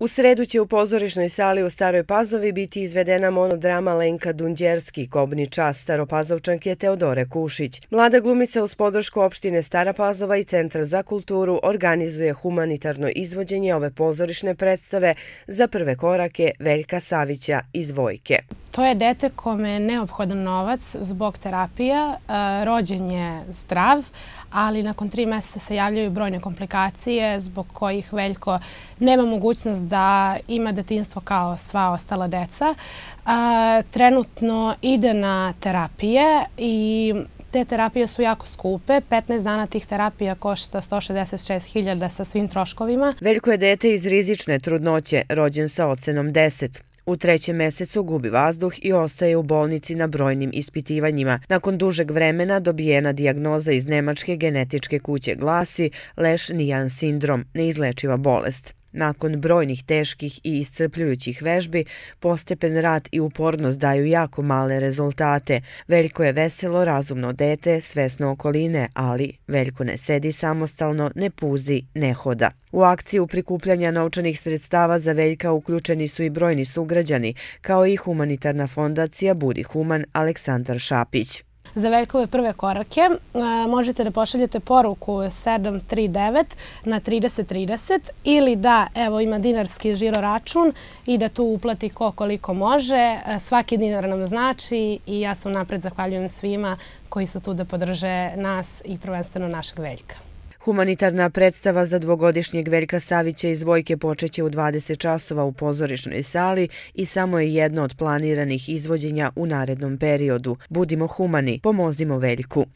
U sredu će u pozorišnoj sali u Staroj Pazovi biti izvedena monodrama Lenka Dunđerski, kobni čas staropazovčanke Teodore Kušić. Mlada glumica uz podršku opštine Stara Pazova i Centra za kulturu organizuje humanitarno izvođenje ove pozorišne predstave za prve korake Veljka Savića iz Vojke. To je dete kome je neophodan novac zbog terapija, e, rođen je zdrav, ali nakon tri meseca se javljaju brojne komplikacije zbog kojih Veljko nema mogućnost da ima detinstvo kao sva ostala deca. Trenutno ide na terapije i te terapije su jako skupe. 15 dana tih terapija košta 166.000 sa svim troškovima. Veljko je dete iz rizične trudnoće, rođen sa ocenom 10. U trećem mesecu gubi vazduh i ostaje u bolnici na brojnim ispitivanjima. Nakon dužeg vremena dobijena dijagnoza iz Nemačke genetičke kuće glasi Leš Nijan sindrom, neizlečiva bolest. Nakon brojnih teških i iscrpljujućih vežbi, postepen rad i upornost daju jako male rezultate. Veljko je veselo, razumno dete, svesno okoline, ali Veljko ne sedi samostalno, ne puzi, ne hoda. U akciju prikupljanja novčanih sredstava za Veljka uključeni su i brojni sugrađani, kao i humanitarna fondacija Budi Human Aleksandar Šapić. Za Veljkove prve korake e, možete da pošaljete poruku 739 na 3030 ili da evo ima dinarski žiro račun i da tu uplati ko koliko može. E, svaki dinar nam znači i ja sam napred zahvaljujem svima koji su tu da podrže nas i prvenstveno našeg Veljka. Humanitarna predstava za dvogodišnjeg Veljka Savića iz Vojke počeće u 20 časova u pozorišnoj sali i samo je jedno od planiranih izvođenja u narednom periodu. Budimo humani, pomozimo Veljku.